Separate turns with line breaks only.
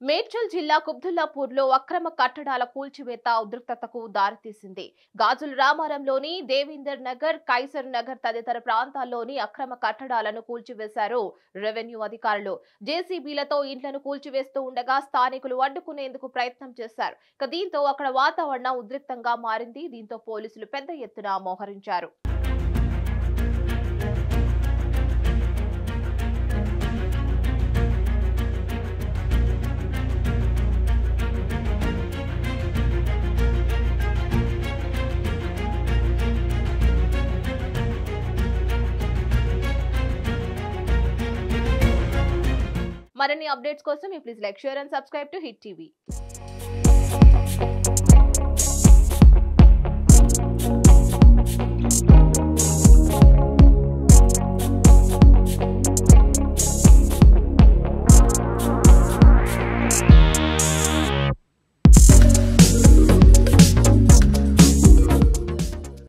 మేడ్చల్ జిల్లా కుబ్దుల్లాపూర్లో అక్రమ కట్టడాల కూల్చివేత ఉద్రిక్తతకు దారితీసింది. గాజుల రామారంలోని దేవీందర్ నగర్ కైసర్ నగర్ తదితర ప్రాంతాల్లోని అక్రమ కట్టడాలను కూల్చివేశారు రెవెన్యూ అధికారులు. జేసీబీలతో ఇండ్లను కూల్చివేస్తూ ఉండగా స్థానికులు అడ్డుకునేందుకు ప్రయత్నం చేశారు. ఇక దీంతో అక్కడ వాతావరణం ఉద్రిక్తంగా మారింది. దీంతో పోలీసులు పెద్ద ఎత్తున మోహరించారు. మరిన్ని అప్డేట్స్ కోసం ఈ please like share and subscribe to hit TV.